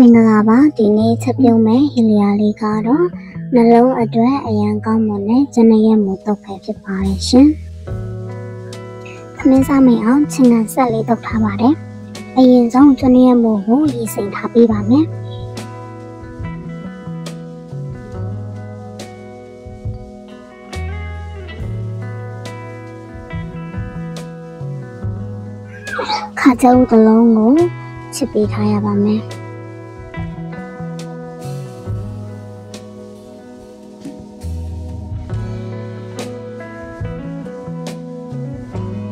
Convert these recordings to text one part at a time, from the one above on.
မင်္ဂလာပါဒီနေ့ချက်ပြုံးမဲ့ဟီလီယာလေးကတော့နှလုံးအတွက်အရန်ကောင်းမွန်တဲ့ကျနရဲ့မူတုတ်ပဲဖြစ်ပါတယ်ရှင်။သမင်းစားမိန်အောင်ချင်းကန်ဆက်လေးတုတ်ထားပါတယ်။အရင်ဆုံးကျနရဲ့မူကိုရည်စိမ်ထားပေးပါမယ်။ခါကျုပ်တစ်လုံးကိုချစ်ပေးထားရပါမယ်။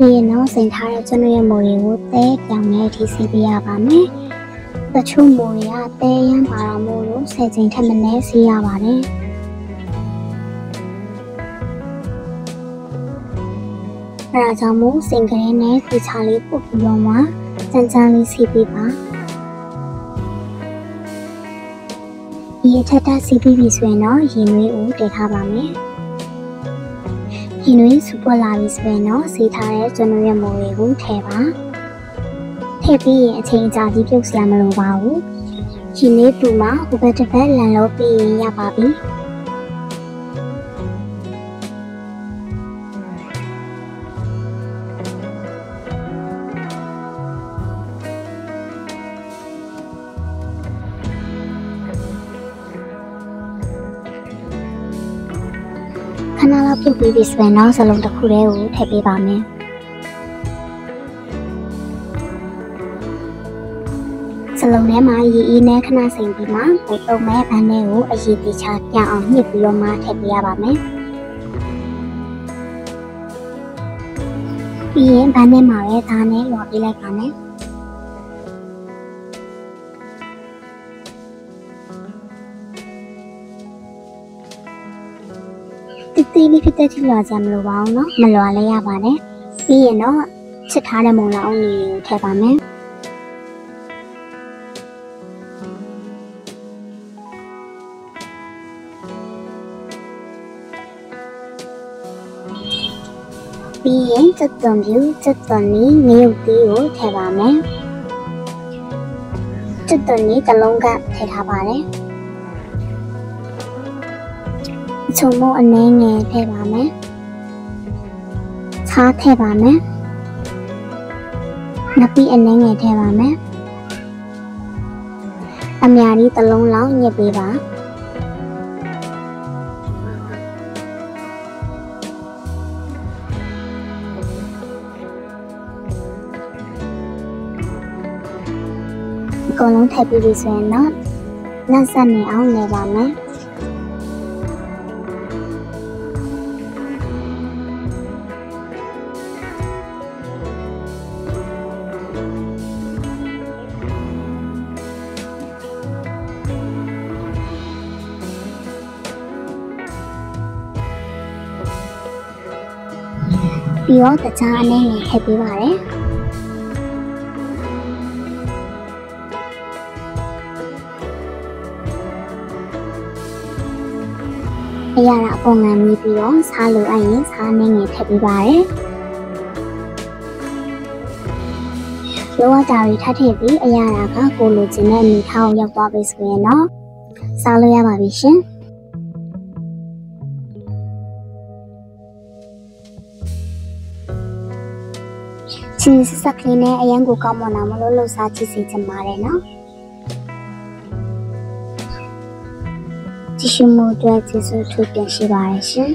ဒီနောက်စိန်ထားတဲ့ကျွန်တော်ရဲ့မိုးတွေကိုတဲပြောင်နဲ့ထိစီးပေးရပါမယ်။တချို့မိုးတွေကတဲရမ်းပါတော့မို့လို့ဆယ်ချိန်ထက်မနည်းစီးရပါတယ်။အဲဒါကြောင့်မို့စင်ကလေးနဲ့ဒီချာလေးပုတ်ပြီးတော့မှစမ်းစမ်းလေးစီးပေးပါ။ဒီအထက်ထပ်စီးပြီးပြီဆိုရင်တော့ရင်နွေးကိုတည်ထားပါမယ်။ ရင်တွေစူပွက်လာပြီဆိုရင်တော့စီထားတဲ့ကျွန်တော်ရဲ့မိုးတွေကိုထည့်ပါထည့်ပြီးရင်အချိန်အကြာကြီးပြုတ်စရာမလိုပါဘူးရင်လေးပူမှာဟိုဘက်တစ်ဖက်လန်လို့ပြီးရင်ရပါပြီ ခဏလောက်ပြုတ်ပြီးပြီဆိုရင်တော့စလုံးတစ်ခုတည်းကိုထည့်ပေးပါမယ်စလုံးထဲမှာရေအေးနဲ့ခဏစိမ်ပြီးမှပိုတုံမဲ့ဗန်းထဲကိုအရေးတိချပြအောင်ညှစ်ပြီးတော့မှထည့်ပေးရပါမယ်ပြီးရင်ဗန်းထဲမှာပဲဒါနဲ့လွှာပေးလိုက်ပါမယ် တိတိလေးဖြစ်တဲ့ထိလွှာကြမလို့ပါအောင်နော်မလွှာလည်းရပါတယ်ပြီးရင်တော့ချစ်ထားတဲ့မုံလာအောင်လေးကိုထည့်ပါမယ်ပြီးရင်စက်သွန်ပြူစက်သွန်နီငရုတ်သေးကိုထည့်ပါမယ်စက်သွန်နီတစ်လုံးကထည့်ထားပါတယ် ချုံမို့အနှဲငယ်ထည့်ပါမယ်။ခြားထည့်ပါမယ်။နပီအနှဲငယ်ထည့်ပါမယ်။အများကြီးတစ်လုံးလောက်ညစ်ပေးပါအကုန်လုံးထည့်ပြီးပြီဆိုရင်တော့လက်ဆက်နေအောင်နေပါမယ်။ ပြီးတော့တခြားအနေနဲ့ထည့်ပေးပါတယ်အရာအပေါ်ငံမြည်ပြီးတော့စားလိုအပ်ရင်စားနေငယ်ထည့်ပေးပါတယ်လောကတာရီထပ်ထည့်ပြီးအရာကကိုလိုချင်တဲ့မိထောင်ရောက်သွားပြီဆိုရင်တော့စားလို့ရပါပြီရှင် ချီစစကလေးနဲ့အရန်ကိုကောင်းမွန်တာမလို့လှုပ်ရှားကြည့်စီချင်ပါတယ်နော်ကြည့်ရှုမှုအတွက်ကျေးဇူးထူးတင်ရှိပါတယ်ရှင်